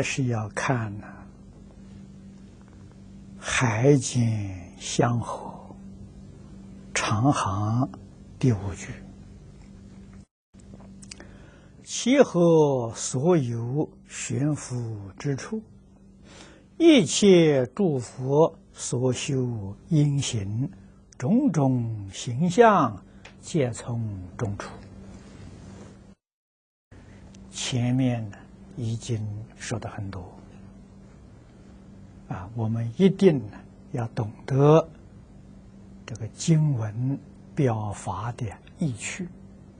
还是要看呢，海景相合长行第五句，其合所有悬浮之处，一切诸佛所修因行种种形象。皆从中出。前面呢已经说的很多啊，我们一定呢要懂得这个经文表法的意趣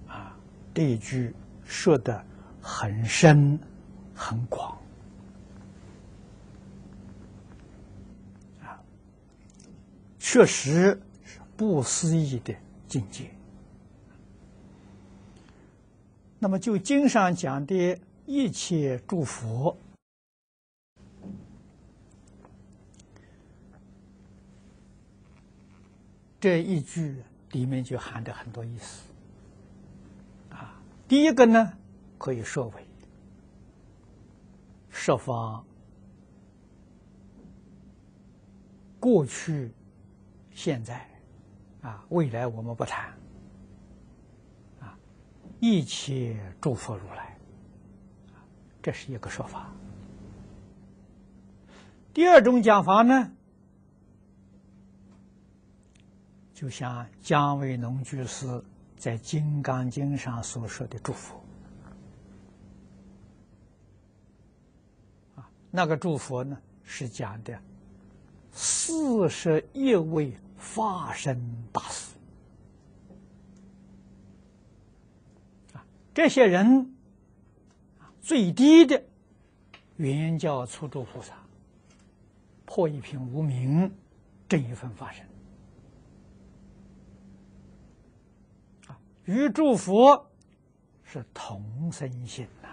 啊。这一句说的很深很广啊，确实是不思议的境界。那么，就经上讲的一切诸佛，这一句里面就含着很多意思。啊，第一个呢，可以说为设方过去、现在，啊，未来我们不谈啊。一切诸佛如来，这是一个说法。第二种讲法呢，就像姜维农居士在《金刚经》上所说的祝福啊，那个祝福呢是讲的四十一位化身大师。这些人最低的原教初住菩萨，破一品无名，正一分法身啊，与诸佛是同生心呐，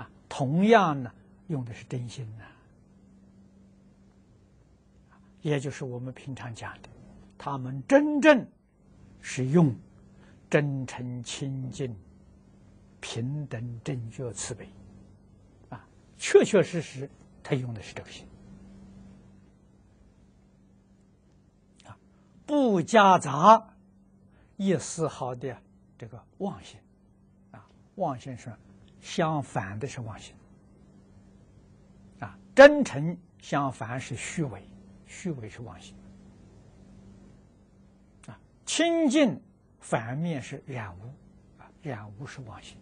啊，同样呢用的是真心呐，也就是我们平常讲的，他们真正是用。真诚、清净、平等、正觉、慈悲，啊，确确实实，他用的是这个心，啊，不夹杂一丝毫的这个妄心，啊，妄心是相反的，是妄心，啊，真诚相反是虚伪，虚伪是妄心，啊，清净。反面是染污，啊，染污是妄心，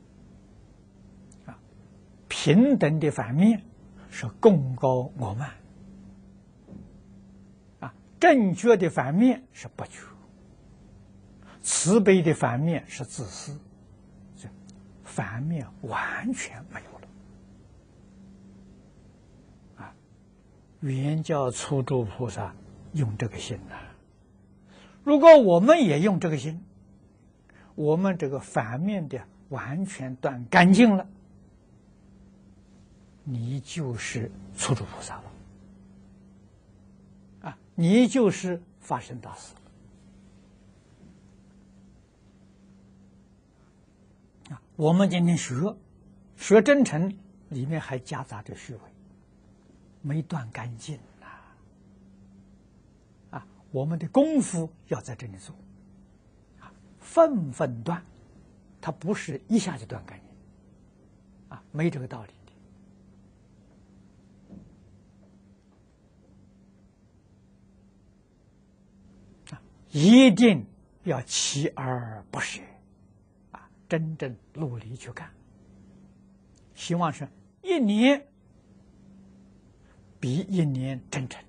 平等的反面是贡高我慢，啊，正确的反面是不觉，慈悲的反面是自私，这反面完全没有了，啊，原教初住菩萨用这个心呐，如果我们也用这个心。我们这个反面的完全断干净了，你就是初住菩萨了，啊，你就是法身大师，啊，我们今天学学真诚，里面还夹杂着虚伪，没断干净呐，啊，我们的功夫要在这里做。啊分分断，它不是一下就断干净，啊，没这个道理。一定要锲而不舍，啊，真正努力去干，希望是一年比一年真诚，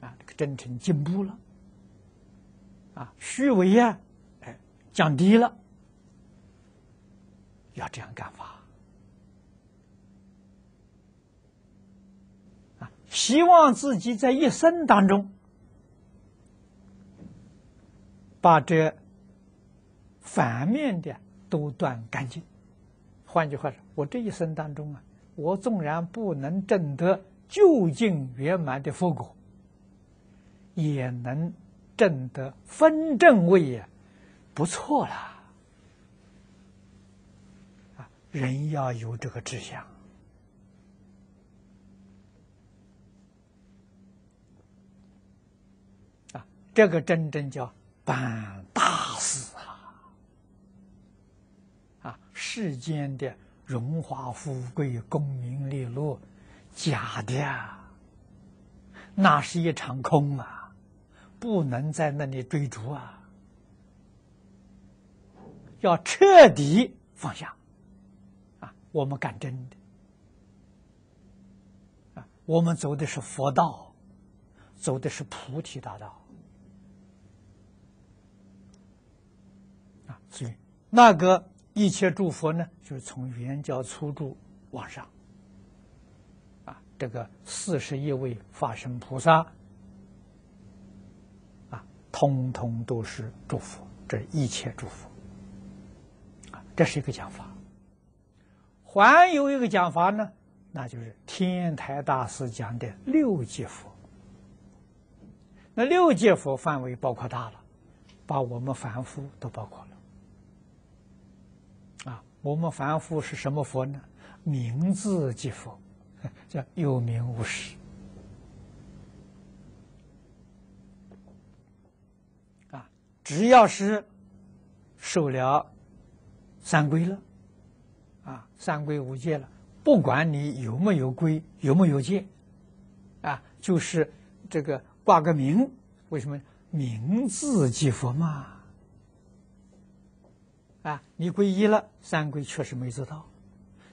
啊，这个真诚进步了，啊，虚伪呀。哎降低了，要这样干法啊！希望自己在一生当中把这反面的都断干净。换句话说，我这一生当中啊，我纵然不能证得究竟圆满的佛果，也能证得分正位呀。不错了。啊，人要有这个志向。啊，这个真正叫办大事啊！啊，世间的荣华富贵、功名利禄，假的，那是一场空啊！不能在那里追逐啊！要彻底放下，啊，我们干真的，啊，我们走的是佛道，走的是菩提大道，所以那个一切诸佛呢，就是从圆教初住往上，啊，这个四十一位法身菩萨，啊，通通都是诸佛，这一切诸佛。这是一个讲法，还有一个讲法呢，那就是天台大师讲的六界佛。那六界佛范围包括大了，把我们凡夫都包括了。我们凡夫是什么佛呢？名字即佛，叫有名无实。啊，只要是受了。三规了，啊，三规五戒了，不管你有没有规，有没有戒，啊，就是这个挂个名，为什么名字即佛嘛？啊，你皈依了，三皈确实没做到；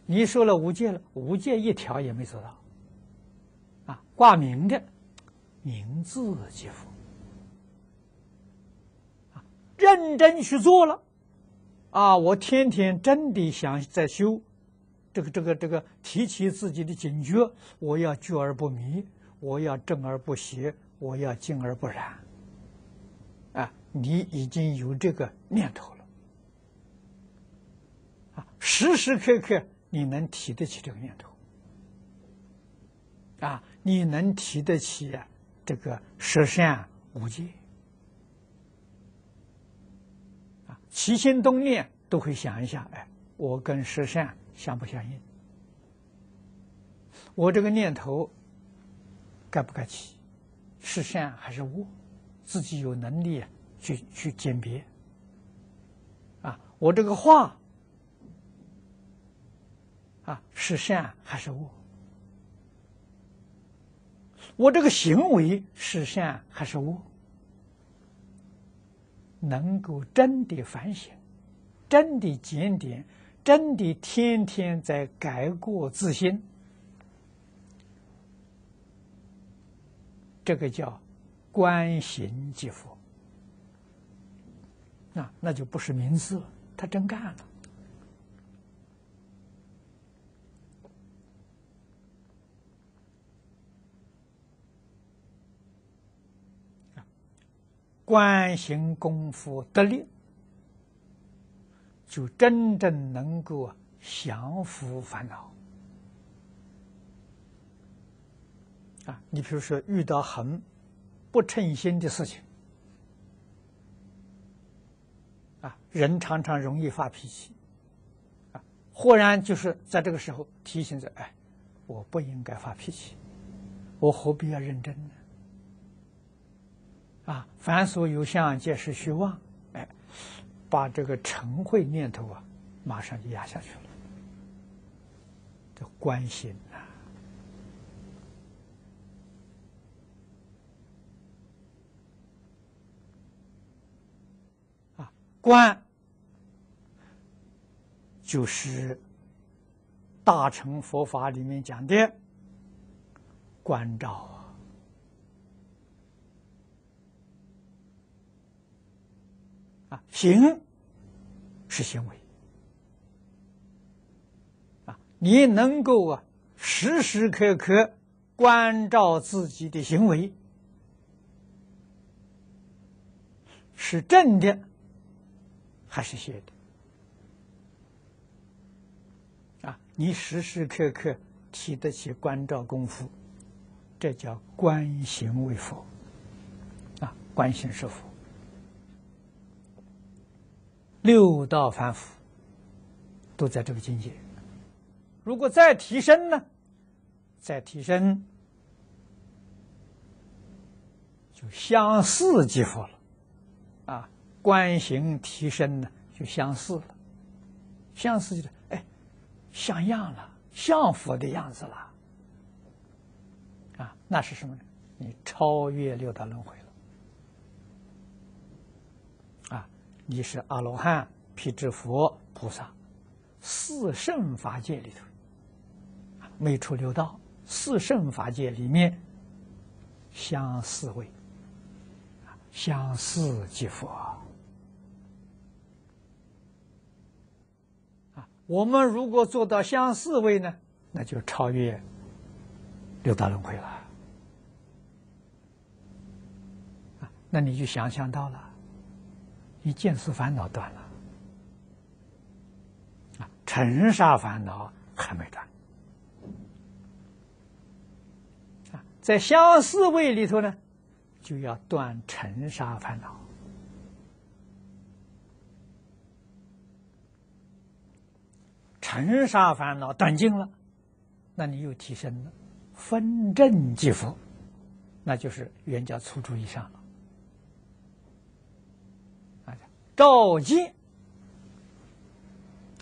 你受了五戒了，五戒一条也没做到。啊，挂名的名字即佛，啊，认真去做了。啊！我天天真的想在修，这个、这个、这个，提起自己的警觉，我要觉而不迷，我要正而不邪，我要静而不染。啊，你已经有这个念头，啊，时时刻刻你能提得起这个念头，啊，你能提得起这个十善无戒。啊起心动念都会想一下，哎，我跟十善相不相应？我这个念头该不该起？是善还是恶？自己有能力去去鉴别。啊，我这个话啊是善还是恶？我这个行为是善还是恶？能够真的反省，真的检点，真的天天在改过自新，这个叫观行即佛。那那就不是名字了，他真干了。观行功夫得力，就真正能够降伏烦恼。啊，你比如说遇到很不称心的事情，啊，人常常容易发脾气，啊，忽然就是在这个时候提醒着，哎，我不应该发脾气，我何必要认真呢？啊，凡所有相，皆是虚妄。哎，把这个嗔恚念头啊，马上就压下去了。这观心啊，啊，观就是大乘佛法里面讲的观照啊。行是行为啊，你能够啊时时刻刻关照自己的行为是正的还是邪的啊？你时时刻刻提得起关照功夫，这叫观行为佛啊，观行是佛。六道凡夫都在这个境界。如果再提升呢？再提升，就相似即佛了。啊，观行提升呢，就相似了。相似就是哎，像样了，像佛的样子了。啊，那是什么呢？你超越六道轮回。啊，你是阿罗汉、辟支佛、菩萨，四圣法界里头，没出六道，四圣法界里面相四位，相似即佛。啊，我们如果做到相似位呢，那就超越六道轮回了。啊，那你就想象到了，你见思烦恼断了，啊，尘沙烦恼还没断。啊，在相思位里头呢，就要断尘沙烦恼。尘沙烦恼断尽了，那你又提升了，分正即佛，那就是原教初住以上了。啊，照见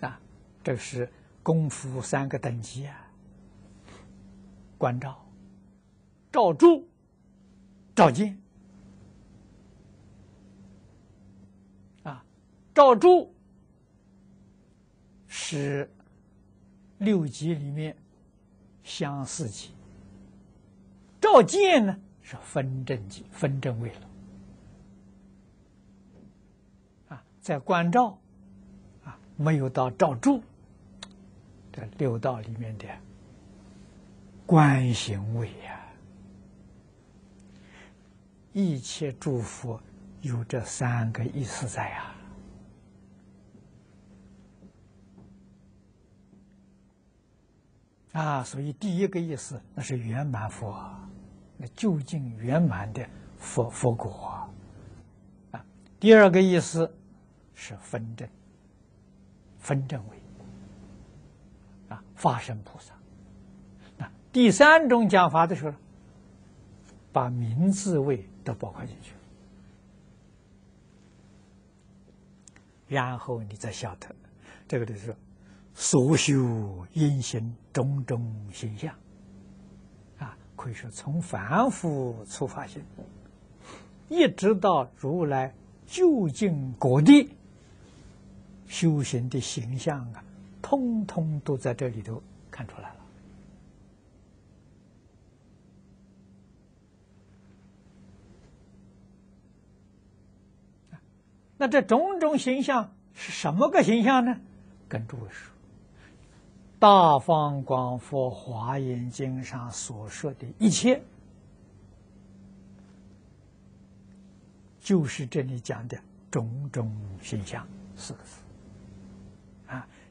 啊，这是功夫三个等级啊：关照、照住、照见。啊，照住是。六级里面相似级，照见呢是分正级，分正位了。啊，在观照，啊没有到照住，这六道里面的观行位呀，一切诸佛有这三个意思在呀。啊，所以第一个意思那是圆满佛，那究竟圆满的佛佛果啊。第二个意思是分正，分正位啊，化身菩萨。那第三种讲法的时候，把名字位都包括进去，然后你再晓得这个就是。所修因行种种形象，啊，可以说从凡夫出发心，一直到如来究竟果地修行的形象啊，通通都在这里头看出来了。那这种种形象是什么个形象呢？跟诸位说。大方广佛华严经上所说的一切，就是这里讲的种种形象四个字。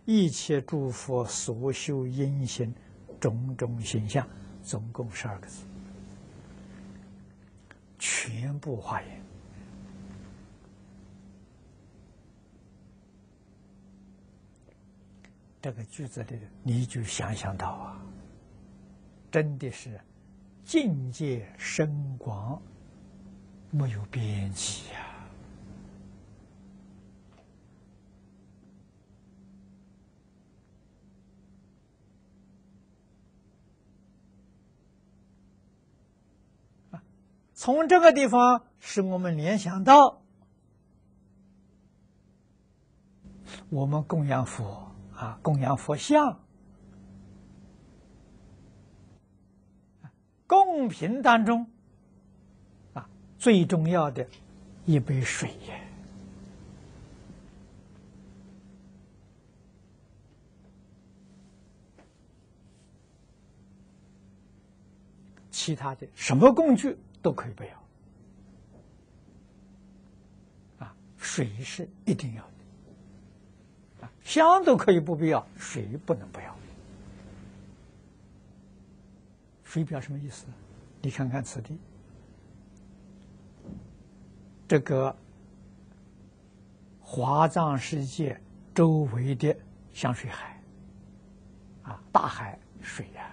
一切诸佛所修因行种种形象，总共十二个字，全部华严。这个句子里，你就想象到啊，真的是境界深广，没有边际呀！从这个地方使我们联想到，我们供养佛。啊，供养佛像，供品当中，啊，最重要的一杯水呀，其他的什么工具都可以不要，啊，水是一定要的，啊。香都可以不必要，水不能不要。水表什么意思？你看看此地，这个华藏世界周围的香水海，啊，大海水呀，啊，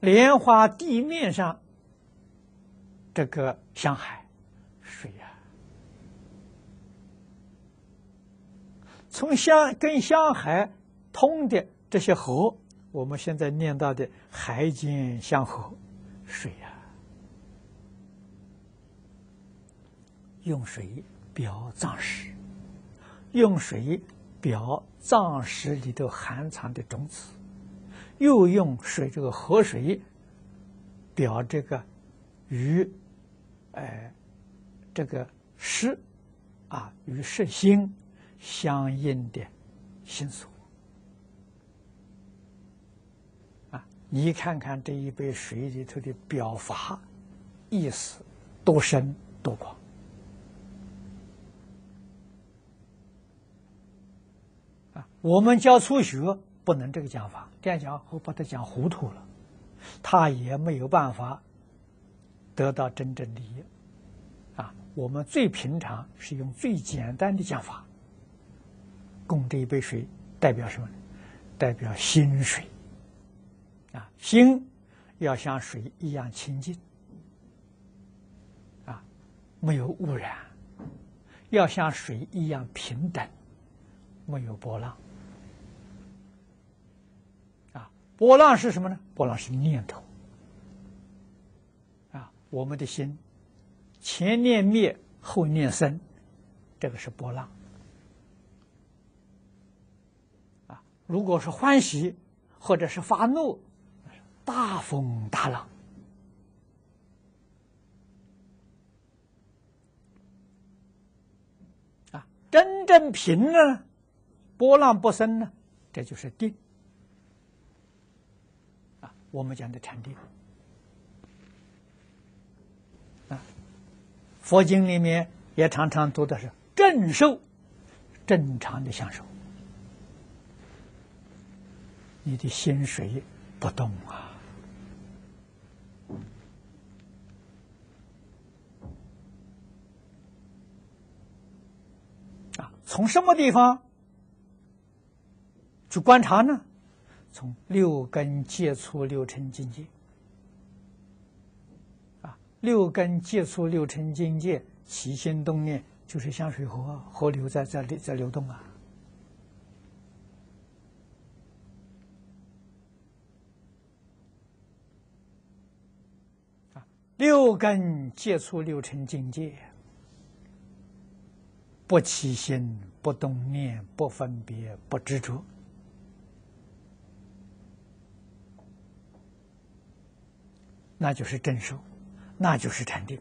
莲花地面上这个香海水呀，从香跟香海通的这些河，我们现在念到的海间香河水呀。用水表藏石，用水表藏石里头含藏的种子，又用水这个河水表这个与哎这个湿啊与湿心相应的心所啊，你看看这一杯水里头的表法意思多深多广。我们教初学不能这个讲法，这样讲会把他讲糊涂了，他也没有办法得到真正利益。啊，我们最平常是用最简单的讲法，供这一杯水代表什么呢？代表心水。啊，心要像水一样清净，啊，没有污染；要像水一样平等，没有波浪。波浪是什么呢？波浪是念头啊，我们的心前念灭后念生，这个是波浪啊。如果是欢喜或者是发怒，大风大浪啊。真正平呢，波浪不生呢，这就是定。我们讲的禅定。啊，佛经里面也常常读的是正受，正常的享受，你的心水不动啊。啊，从什么地方去观察呢？从六根接触六尘境界，啊，六根接触六尘境界，起心动念就是像水河，河流在在在流动啊。啊，六根接触六尘境界，不起心，不动念，不分别，不执着。那就是正受，那就是禅定。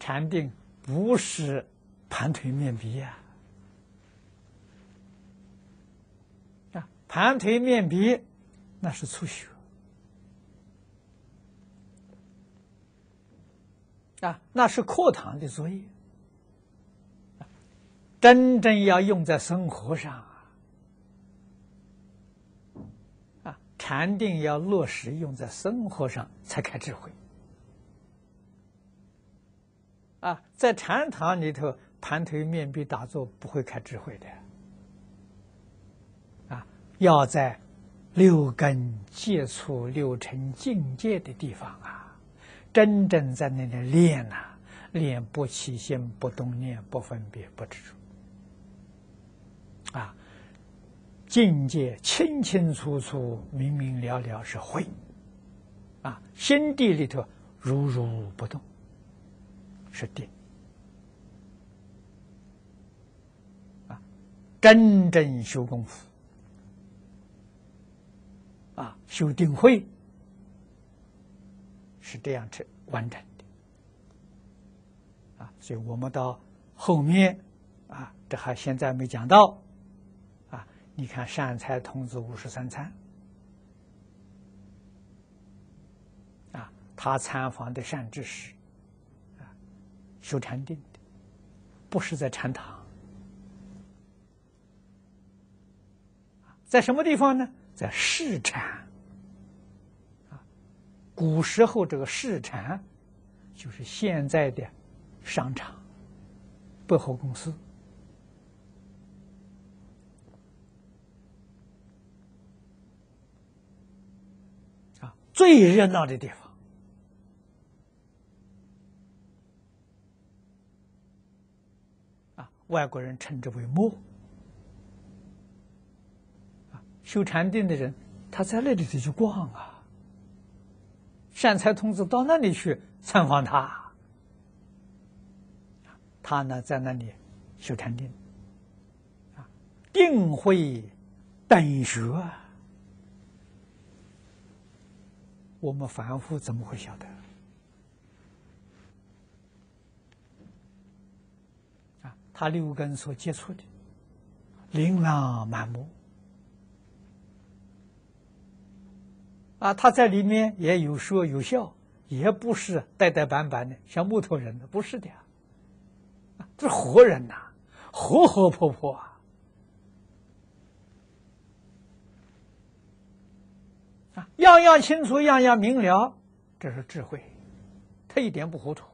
禅定不是盘腿面壁呀，啊，盘腿面壁那是初学，啊，那是课堂的作业，真正要用在生活上。禅定要落实用在生活上，才开智慧。啊，在禅堂里头盘腿面壁打坐不会开智慧的。啊，要在六根接触六尘境界的地方啊，真正在那里练呐，练不起心、不动念、不分别、不执着。啊。境界清清楚楚、明明了了是慧，啊，心地里头如如不动是定，啊，真正修功夫，啊，修定慧。是这样子完整的，啊，所以我们到后面，啊，这还现在没讲到。你看善财童子五十三参，啊，他参访的善知识，啊，修禅定的，不是在禅堂，在什么地方呢？在市禅，古时候这个市场，就是现在的商场、百货公司最热闹的地方啊，外国人称之为“墓”。啊，修禅定的人，他在那里头去逛啊。善财童子到那里去参访他，他呢在那里修禅定，啊，定慧等学，我们凡夫怎么会晓得？啊，他六根所接触的，琳琅满目。啊，他在里面也有说有笑，也不是呆呆板板的，像木头人的，不是的，啊，这是活人呐，活活泼泼啊，啊，样样清楚，样样明了，这是智慧，他一点不糊涂，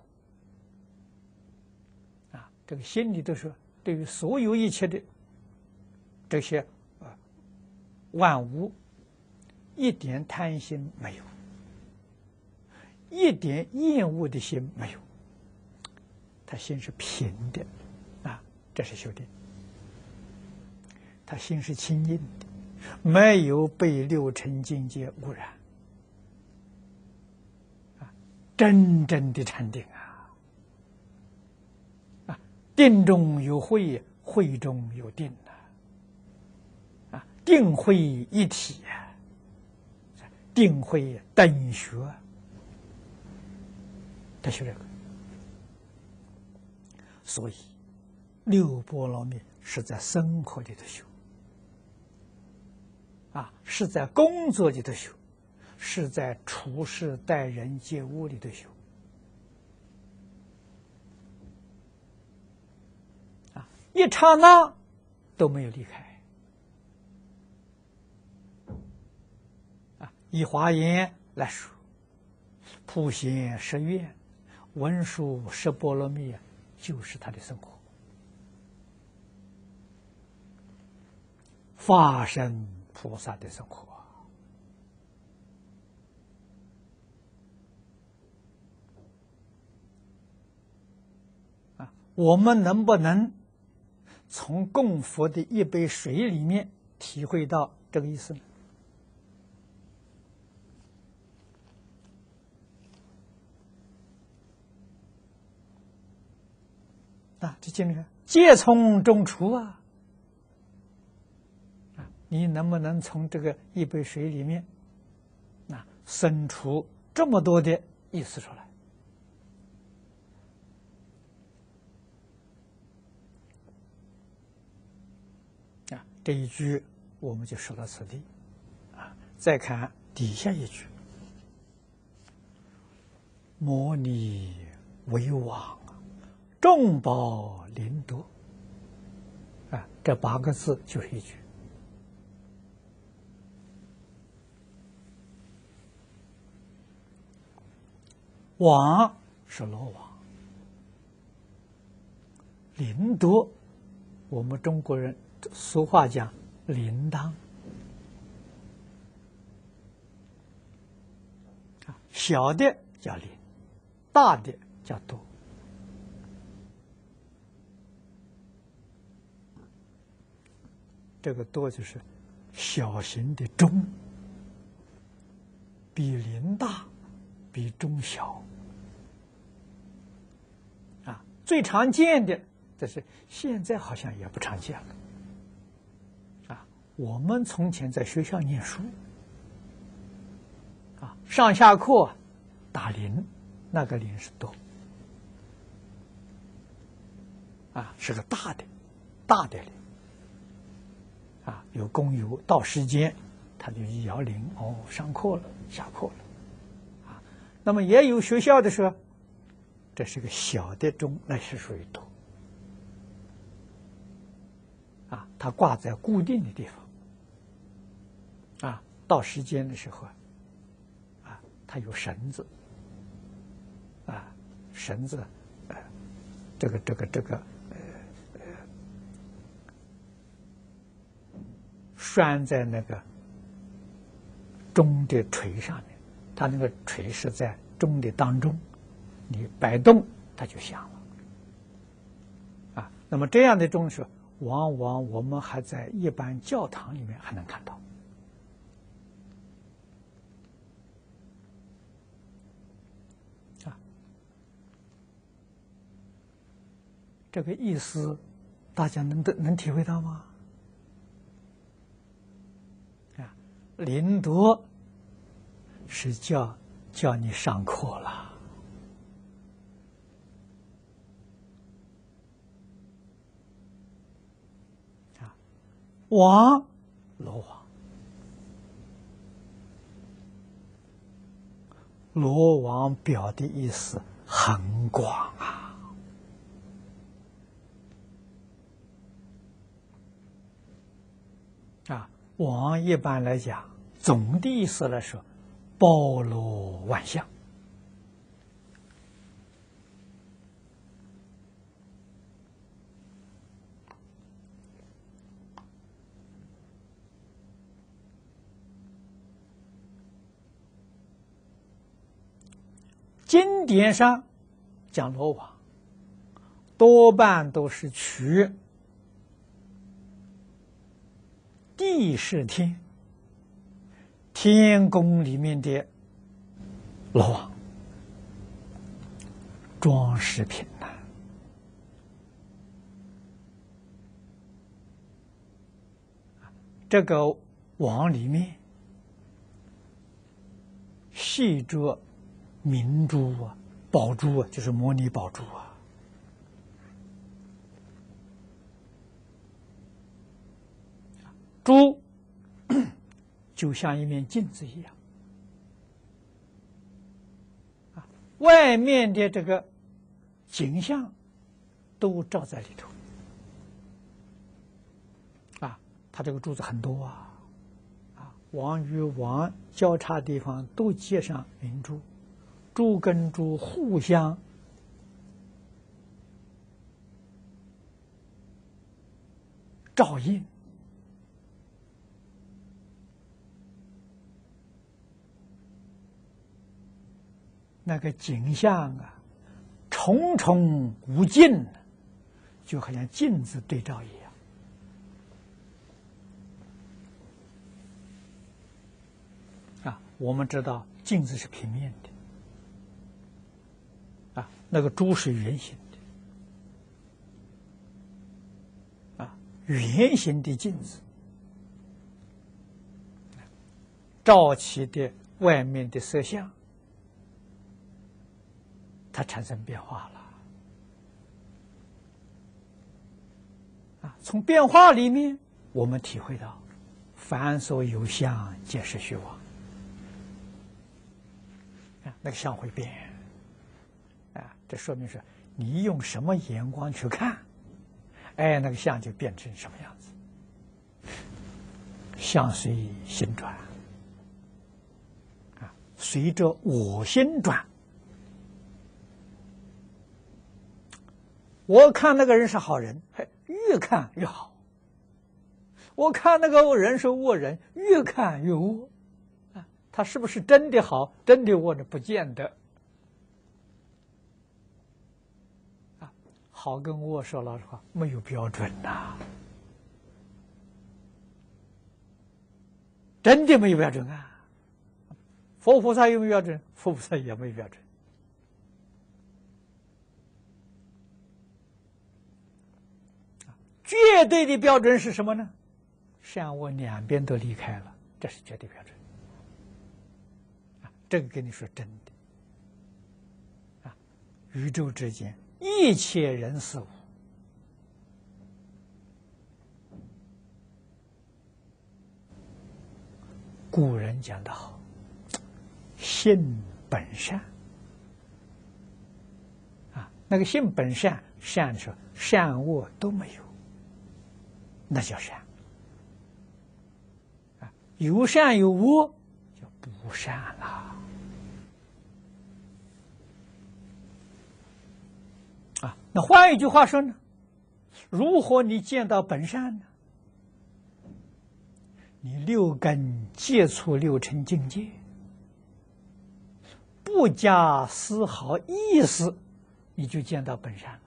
啊，这个心里都是对于所有一切的这些啊万物。一点贪心没有，一点厌恶的心没有，他心是平的，啊，这是修定。他心是清净的，没有被六尘境界污染，啊，真正的禅定啊，啊，定中有慧，慧中有定啊，啊，定慧一体啊。定慧等学，他修这个，所以六波罗蜜是在生活里头修，啊，是在工作里头修，是在处事待人接物里头修，啊，一刹那都没有离开。啊以华严来说，普贤十愿、文殊十波罗蜜，就是他的生活。法身菩萨的生活啊，我们能不能从供佛的一杯水里面体会到这个意思呢？啊，这经里皆从中出啊！你能不能从这个一杯水里面，啊，生出这么多的意思出来？啊，这一句我们就说到此地，啊，再看底下一句：“摩尼为王。”众宝林多，啊，这八个字就是一句。王是罗网，林多，我们中国人俗话讲铃铛，小的叫铃，大的叫多。这个多就是小型的钟，比铃大，比钟小。啊，最常见的，这是现在好像也不常见了。啊，我们从前在学校念书，啊，上下课打铃，那个铃是多，啊，是个大的，大的铃。啊，有工友到时间，他就一摇铃，哦，上课了，下课了，那么也有学校的说，这是个小的钟，那是属于多，啊，它挂在固定的地方，啊，到时间的时候，啊，它有绳子，啊，绳子，呃，这个这个这个，呃，拴在那个钟的锤上，它那个锤是在钟的当中，你摆动它就响了，啊，那么这样的钟是往往我们还在一般教堂里面还能看到。这个意思，大家能得能体会到吗？啊，林多是叫叫你上课了啊，王罗王，罗王表的意思很广啊。啊，王一般来讲，总的意思来说，包罗万象。经典上讲罗网，多半都是取。地是天，天宫里面的罗网装饰品呐，这个网里面系着明珠啊、宝珠啊，就是模拟宝珠啊。珠就像一面镜子一样，啊，外面的这个景象都照在里头，啊，它这个珠子很多啊，啊，王与王交叉地方都接上明珠，珠跟珠互相照应。那个景象啊，重重无尽，就好像镜子对照一样。啊，我们知道镜子是平面的，啊，那个珠是圆形的，啊，圆形的镜子照起的外面的色相。它产生变化了啊！从变化里面，我们体会到，凡所有相，皆是虚妄。啊，那个相会变，啊，这说明是你用什么眼光去看，哎，那个相就变成什么样子。相随心转，啊，随着我心转。我看那个人是好人，嘿，越看越好。我看那个人是恶人，越看越恶。啊，他是不是真的好，真的恶呢？不见得。啊，好跟恶，说老实话，没有标准呐。真的没有标准啊。佛菩萨有没有标准？佛菩萨也没有标准。绝对的标准是什么呢？善恶两边都离开了，这是绝对标准。啊，这个跟你说真的。啊，宇宙之间一切人事物，古人讲的好，性本善。啊，那个性本善，善的时候善恶都没有。那叫善。啊，有善有恶，就不善了。啊，那换一句话说呢，如何你见到本善呢？你六根接触六尘境界，不加丝毫意思，你就见到本善。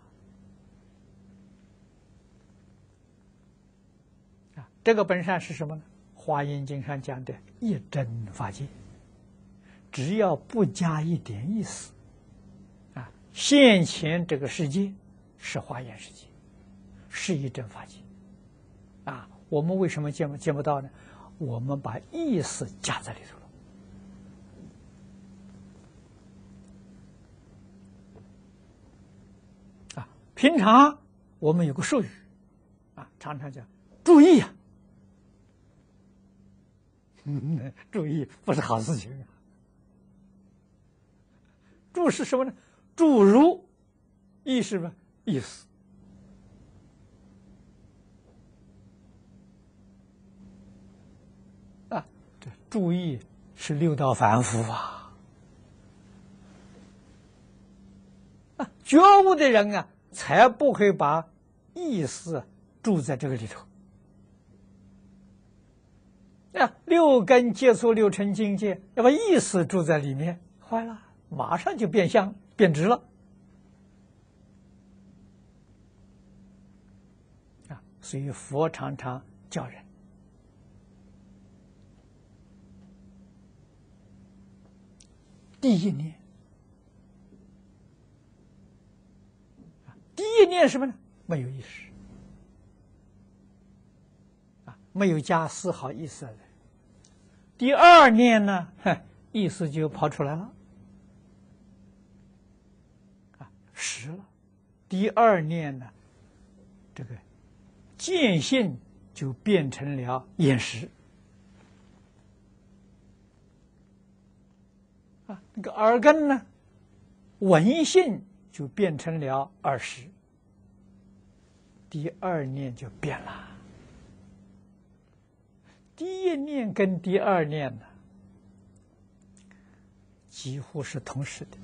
这个本善是什么呢？《华严经》上讲的一真法界，只要不加一点意思，啊，现前这个世界是华严世界，是一真法界，啊，我们为什么见不见不到呢？我们把意思加在里头了啊！平常我们有个术语啊，常常讲注意啊，注意不是好事情啊。注是什么呢？注如意是什么意思？注意是六道凡夫啊！啊，觉悟的人啊，才不会把意思住在这个里头。啊，六根接触六尘境界，要把意思住在里面，坏了，马上就变相变直了。啊，所以佛常常叫人。第一念，第一念什么呢？没有意识，啊，没有加丝毫意思的。第二念呢，哼，意思就跑出来了，啊，实了。第二念呢，这个见性就变成了眼识啊。那个耳根呢，闻性就变成了耳识，第二念就变了。第一念跟第二念呢，几乎是同时的。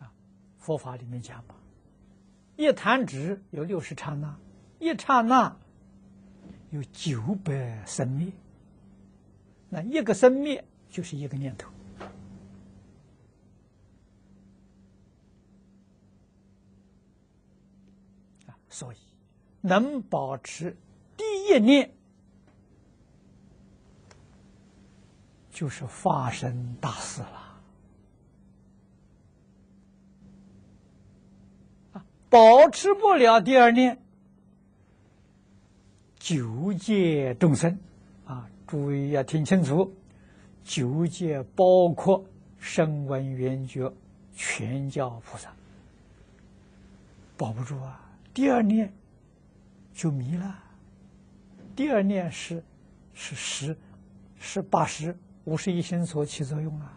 啊，佛法里面讲嘛。一弹指有六十刹那，一刹那有九百生灭，那一个生灭就是一个念头所以能保持第一念，就是发生大事了。保持不了第二念，九界众生啊，注意要听清楚，九界包括声闻缘觉全教菩萨，保不住啊！第二念就迷了，第二念是是十是八十五十一心所起作用啊。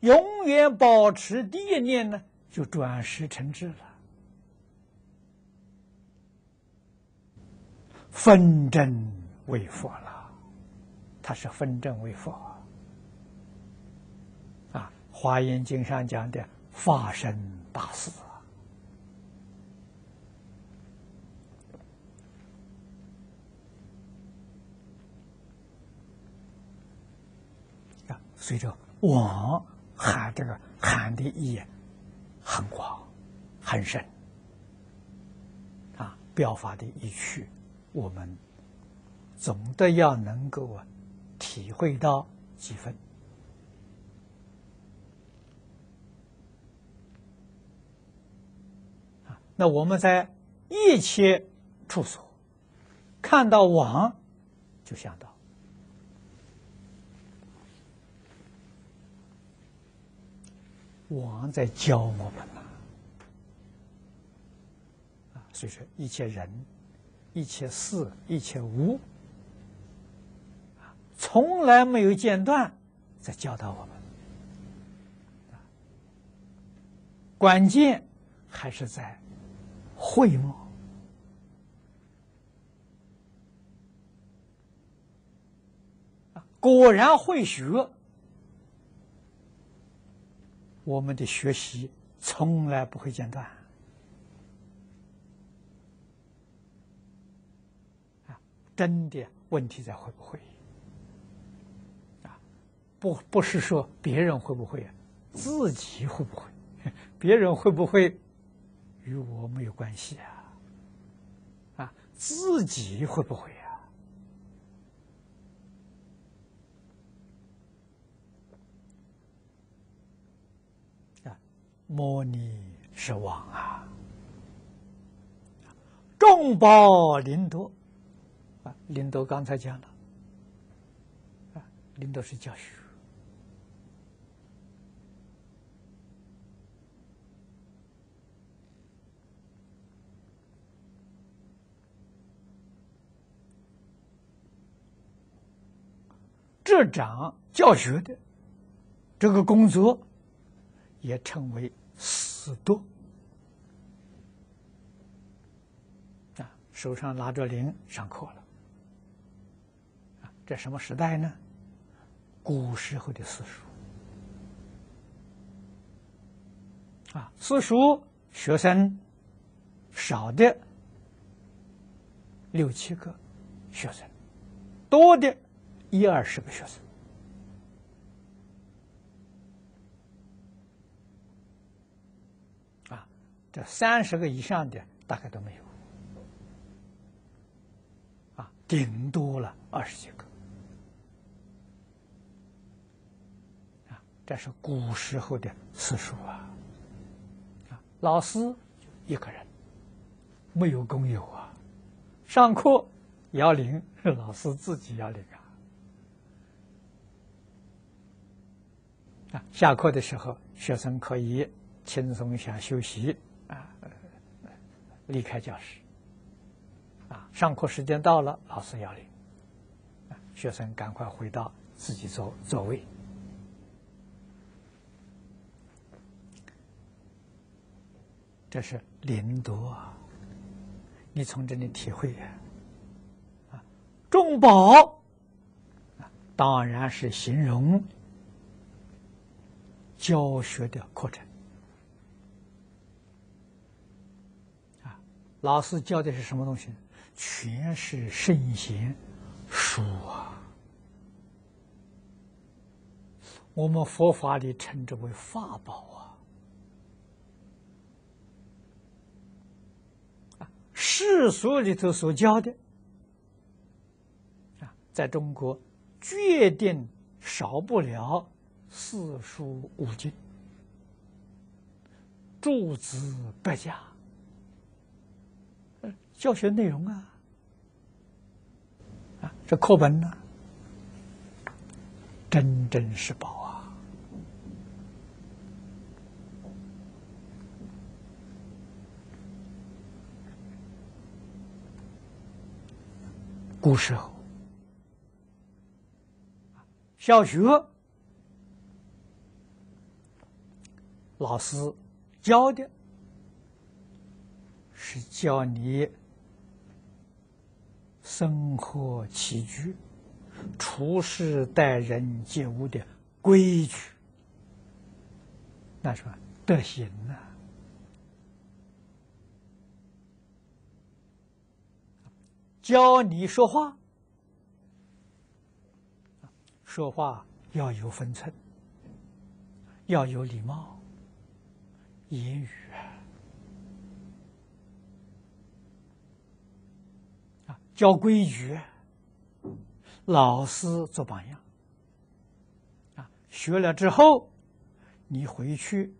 永远保持第一念呢，就转识成智了。分真为佛了，他是分真为佛！《华严经》上讲的发生大事啊，随着往。含这个含的意义很广很深啊，表法的意趣，我们总的要能够啊体会到几分那我们在一切处所看到王，就想到。王在教我们呐，所以说一切人、一切事、一切物从来没有间断，在教导我们。关键还是在会吗？果然会学。我们的学习从来不会间断。真的问题在会不会？不不是说别人会不会自己会不会？别人会不会与我没有关系啊？啊，自己会不会啊？莫逆失望啊！众宝林多啊，林多刚才讲了啊，林多是教学，执掌教学的这个工作也称为。死多啊！手上拿着铃上课了啊！这什么时代呢？古时候的私塾啊！私塾学生少的六七个学生，多的一二十个学生。啊这三十个以上的大概都没有，啊，顶多了二十几个，啊，这是古时候的私塾啊，啊，老师一个人，没有工友啊，上课摇铃是老师自己摇铃啊，啊，下课的时候学生可以轻松一下休息啊。离开教室，啊，上课时间到了，老师要领，学生赶快回到自己座座位。这是灵多，你从这里体会呀，啊，众宝啊，当然是形容教学的课程。啊老师教的是什么东西？全是圣贤书啊！我们佛法里称之为法宝啊！世俗里头所教的啊，在中国决定少不了四书五经、诸子百家。教学内容啊，啊，这课本呢，真真是宝啊！古时候，小学老师教的是教你。生活起居、处事待人接物的规矩，那是吧德行啊。教你说话，说话要有分寸，要有礼貌，言语啊。教规矩，老师做榜样啊！学了之后，你回去，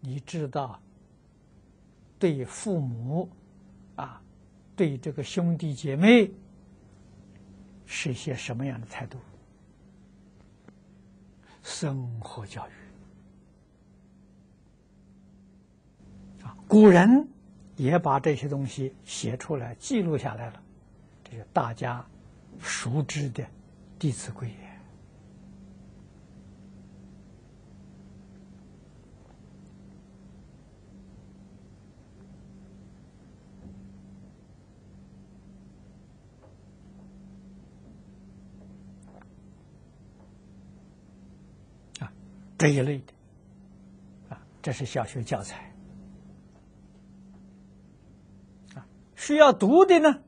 你知道对父母啊，对这个兄弟姐妹是一些什么样的态度？生活教育啊，古人也把这些东西写出来、记录下来了。这个大家熟知的《弟子规》这一类的，啊，这是小学教材。啊，需要读的呢，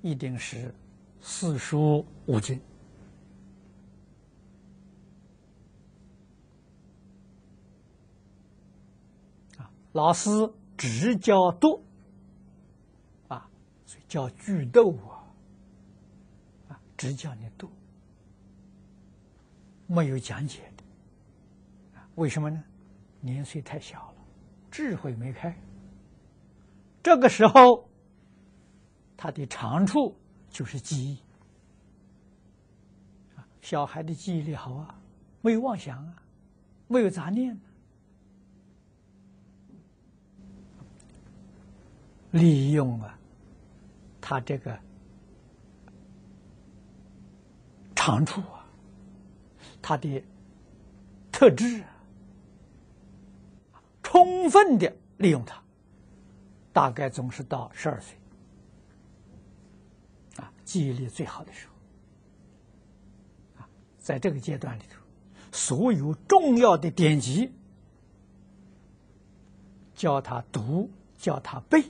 一定是四书五经。啊，老师只教读，啊，所以叫句读啊，啊，只教你读。没有讲解的，为什么呢？年岁太小了，智慧没开。这个时候，他的长处就是记忆。小孩的记忆力好啊，没有妄想啊，没有杂念，利用啊，他这个长处啊。他的特质啊，充分的利用它，大概总是到十二岁，啊，记忆力最好的时候，啊，在这个阶段里头，所有重要的典籍，教他读，教他背，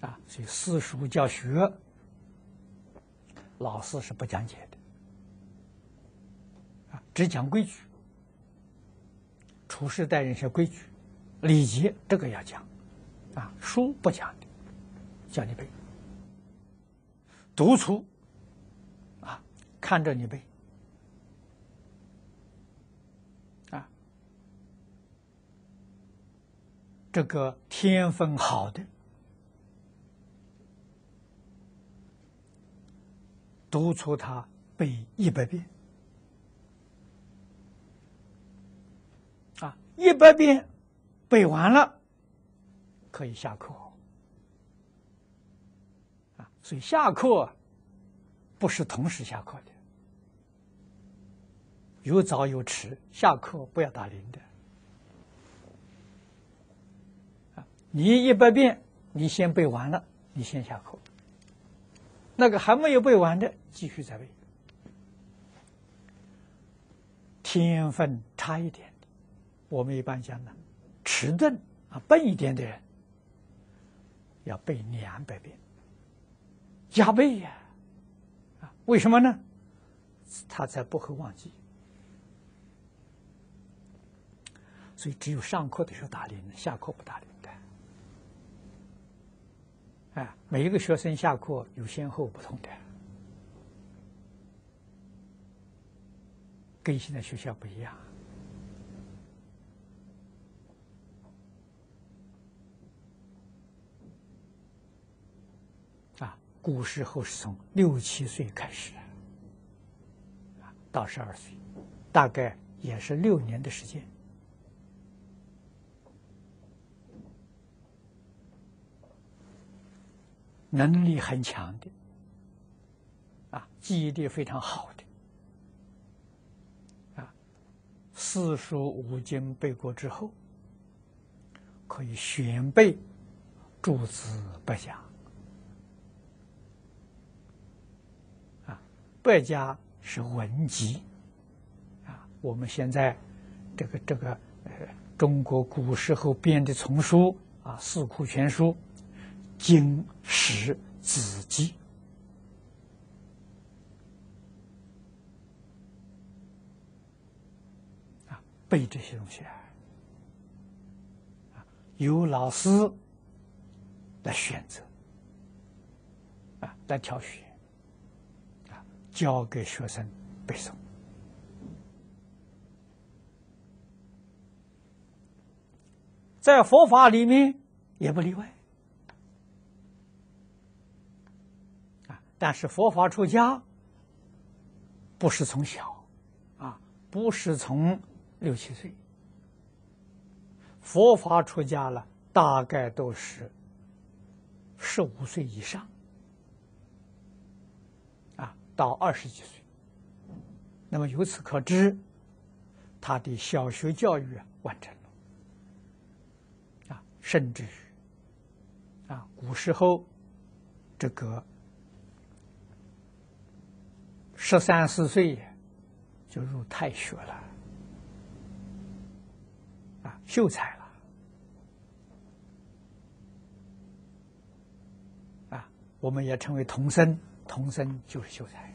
啊，所以私塾教学，老师是不讲解的。啊只讲规矩，处事待人些规矩、礼节，这个要讲，啊，书不讲的，叫你背，读出，啊，看着你背，啊，这个天分好的，督促他背一百遍。啊，一百遍背完了，可以下课啊！所以下课不是同时下课的，有早有迟。下课不要打铃的啊！你一百遍，你先背完了，你先下课。那个还没有背完的，继续再背。天分差一点。我们一般讲呢，迟钝啊笨一点的人，要背两百遍，加倍呀，啊，为什么呢？他才不会忘记。所以只有上课的时候打铃，下课不打铃的。哎，每一个学生下课有先后不同的，跟现在学校不一样。古时候是从六七岁开始，啊，到十二岁，大概也是六年的时间，能力很强的，啊，记忆力非常好的，啊，四书五经背过之后，可以选背诸子百家。百家是文集，啊，我们现在这个这个呃，中国古时候编的丛书啊，《四库全书》《经史子集》啊，背这些东西啊，由老师来选择啊，来挑选。教给学生背诵，在佛法里面也不例外啊。但是佛法出家不是从小啊，不是从六七岁，佛法出家了，大概都是十五岁以上。到二十几岁，那么由此可知，他的小学教育完成了，啊，甚至于，啊，古时候，这个十三四岁就入太学了，啊，秀才了，啊，我们也称为童僧，童僧就是秀才，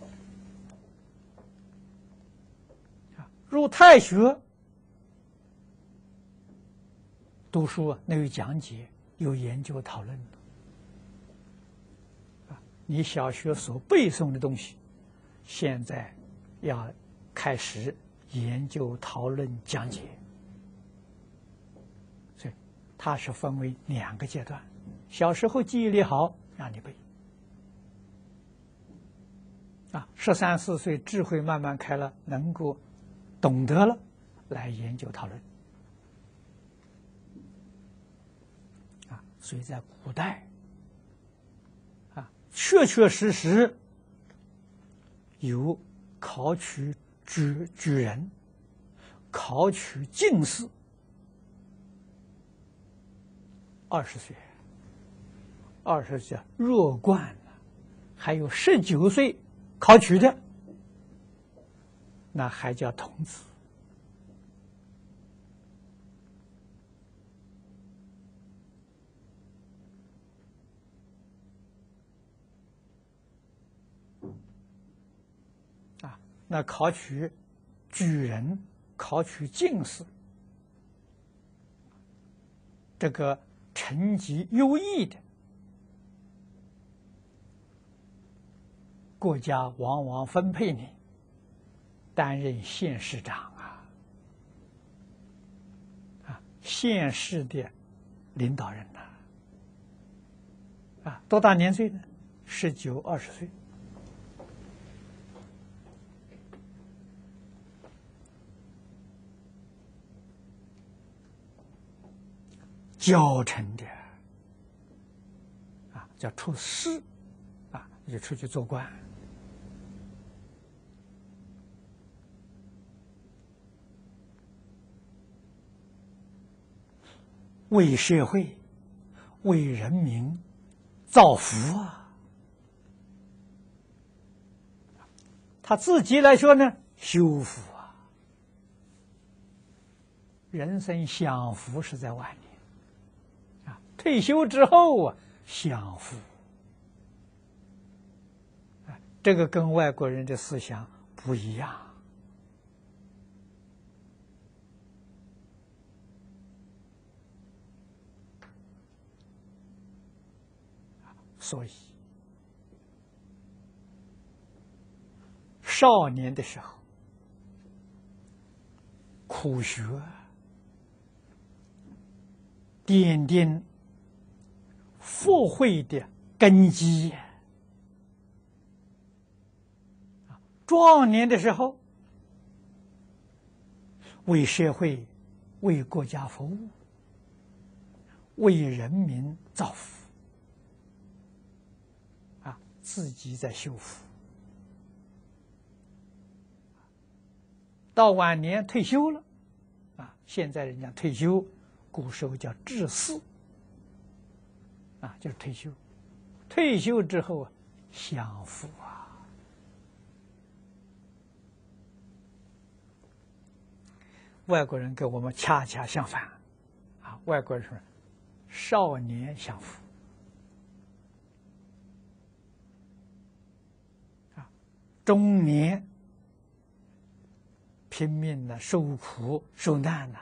入太学。读书，那有讲解，有研究讨论啊，你小学所背诵的东西，现在要开始研究讨论讲解，所以它是分为两个阶段。小时候记忆力好，让你背啊，十三四岁智慧慢慢开了，能够懂得了，来研究讨论。啊所以在古代，啊，确确实实有考取举举人、考取进士，二十岁，二十岁弱冠了，还有十九岁考取的，那还叫童子啊。那考取举人、考取进士，这个成绩优异的，国家往往分配你担任县市长啊，啊，县市的领导人呐，啊，多大年岁呢？十九、二十岁。教成的啊，叫出师啊，就出去做官，为社会、为人民造福啊。他自己来说呢，修福啊，人生享福是在万里。退休之后啊，享福，这个跟外国人的思想不一样，所以少年的时候苦学，点点。富慧的根基，壮年的时候为社会、为国家服务、为人民造福，自己在修复。到晚年退休了，啊，现在人家退休，古时候叫致仕。啊，就是退休，退休之后啊，享福啊。外国人跟我们恰恰相反，啊，外国人说少年享福，啊，中年拼命的受苦受难呐。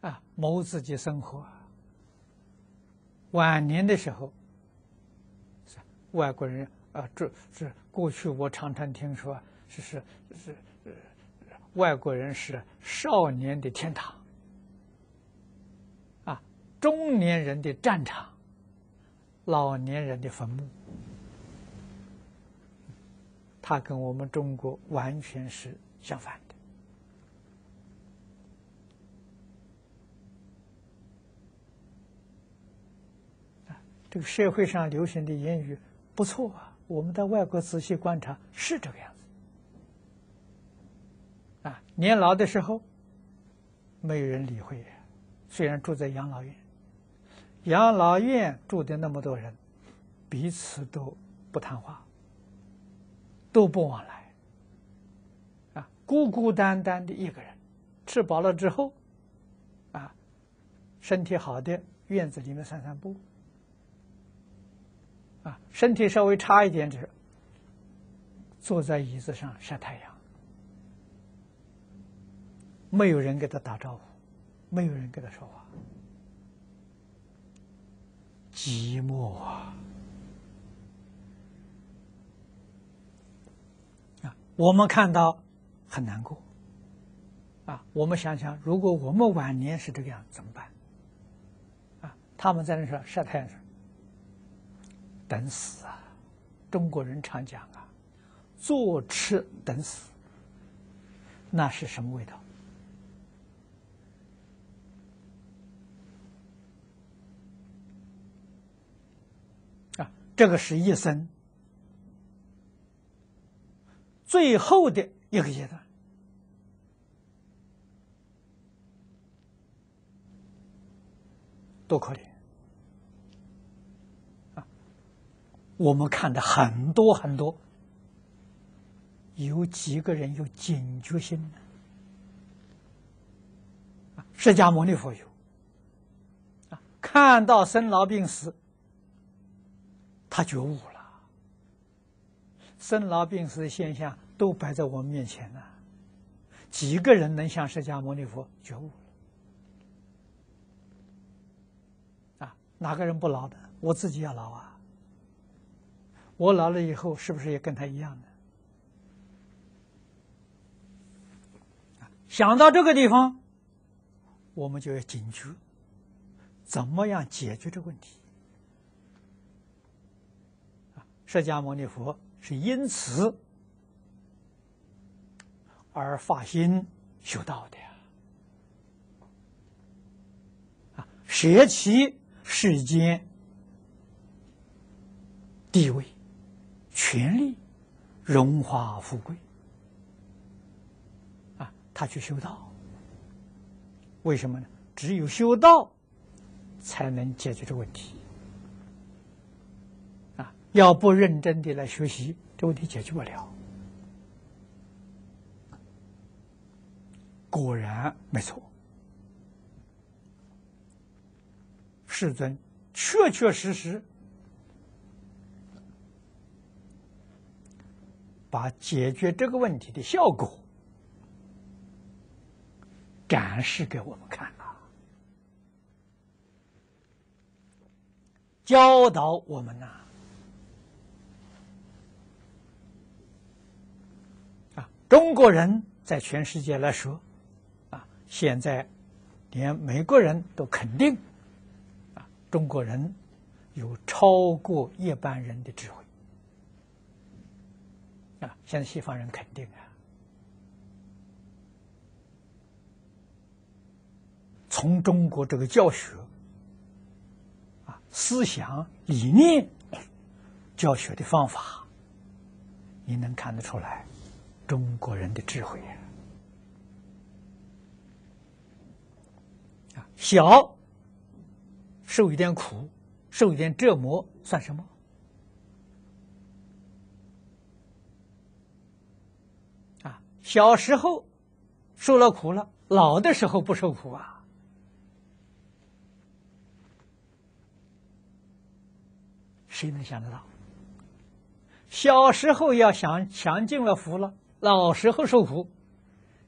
啊，谋自己生活。晚年的时候，外国人啊，这这过去我常常听说，是是是，外国人是少年的天堂，啊，中年人的战场，老年人的坟墓。他跟我们中国完全是相反的。这个社会上流行的言语不错啊，我们在外国仔细观察是这个样子。啊，年老的时候没有人理会，虽然住在养老院，养老院住的那么多人，彼此都不谈话，都不往来，啊，孤孤单单的一个人，吃饱了之后，啊，身体好的院子里面散散步，啊，身体稍微差一点的，坐在椅子上晒太阳，没有人给他打招呼，没有人跟他说话，寂寞啊。啊我们看到很难过，啊，我们想想，如果我们晚年是这个样，怎么办？啊，他们在那说晒太阳，等死啊！中国人常讲啊，坐吃等死，那是什么味道？啊，这个是一生。最后的一个阶段，多可怜啊！我们看的很多很多，有几个人有警觉心呢？释迦牟尼佛有啊，看到生老病死，他觉悟了。生老病死的现象都摆在我们面前呢，几个人能像释迦牟尼佛觉悟？啊，哪个人不老的？我自己要老啊！我老了以后，是不是也跟他一样的？想到这个地方，我们就要警觉，怎么样解决这个问题？啊，释迦牟尼佛。是因此而发心修道的啊，舍弃世间地位、权力、荣华富贵啊，他去修道。为什么呢？只有修道才能解决这个问题。要不认真的来学习，这问题解决不了。果然没错，世尊确确实实把解决这个问题的效果展示给我们看了，教导我们呐。中国人在全世界来说，啊，现在连美国人都肯定，啊，中国人有超过一般人的智慧，啊，现在西方人肯定啊，从中国这个教学，啊，思想理念、教学的方法，你能看得出来。中国人的智慧呀！啊，小受一点苦，受一点折磨，算什么？啊，小时候受了苦了，老的时候不受苦啊？谁能想得到？小时候要享享尽了福了。老时候受苦，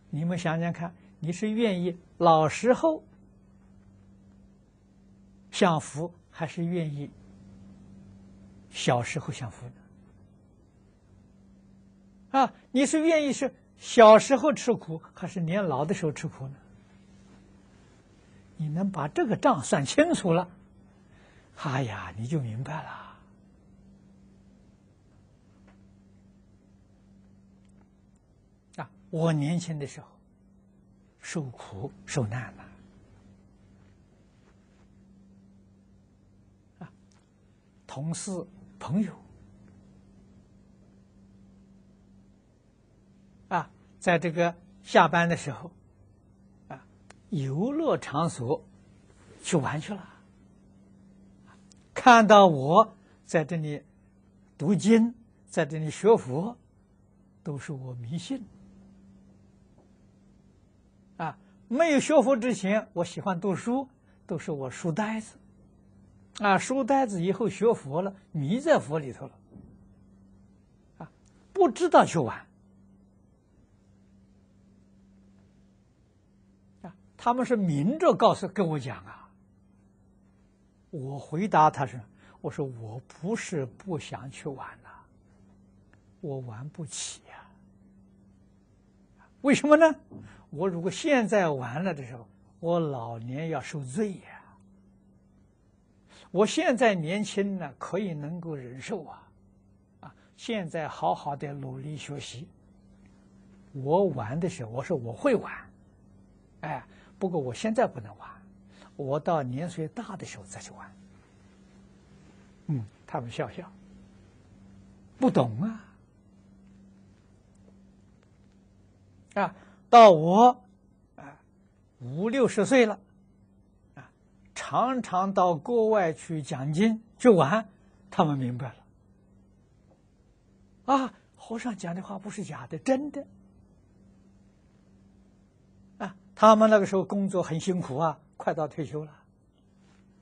你们想想看，你是愿意老时候享福，还是愿意小时候享福呢？啊，你是愿意是小时候吃苦，还是年老的时候吃苦呢？你能把这个账算清楚了，哎呀，你就明白了。我年轻的时候，受苦受难了，同事朋友啊，在这个下班的时候啊，游乐场所去玩去了，看到我在这里读经，在这里学佛，都是我迷信。啊，没有学佛之前，我喜欢读书，都是我书呆子。啊，书呆子以后学佛了，迷在佛里头了。啊，不知道去玩。啊，他们是明着告诉跟我讲啊。我回答他是，我说我不是不想去玩呐，我玩不起呀。为什么呢？我如果现在玩了的时候，我老年要受罪呀。我现在年轻呢，可以能够忍受啊，啊，现在好好的努力学习。我玩的时候，我说我会玩，哎，不过我现在不能玩，我到年岁大的时候再去玩。嗯，他们笑笑，不懂啊，啊，到我啊五六十岁了。啊常常到国外去讲经去玩，他们明白了。啊，和尚讲的话不是假的，真的。啊，他们那个时候工作很辛苦啊，快到退休了。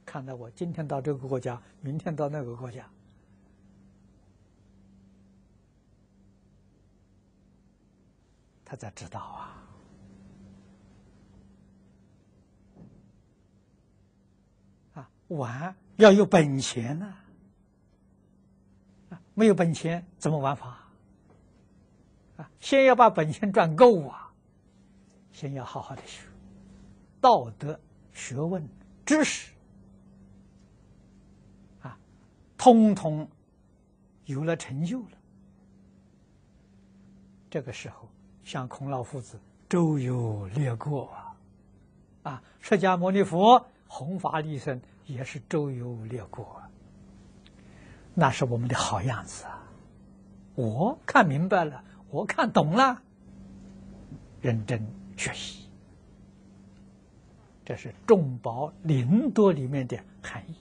看到我今天到这个国家，明天到那个国家，他才知道啊。啊玩要有本钱呐，啊，没有本钱怎么玩法？啊，先要把本钱赚够啊，先要好好的学道德、学问、知识，啊，通通有了成就了。这个时候，像孔老夫子周游列国啊，啊，释迦牟尼佛弘法利生。也是周游列国，那是我们的好样子啊！我看明白了，我看懂了，认真学习，这是众宝林多里面的含义。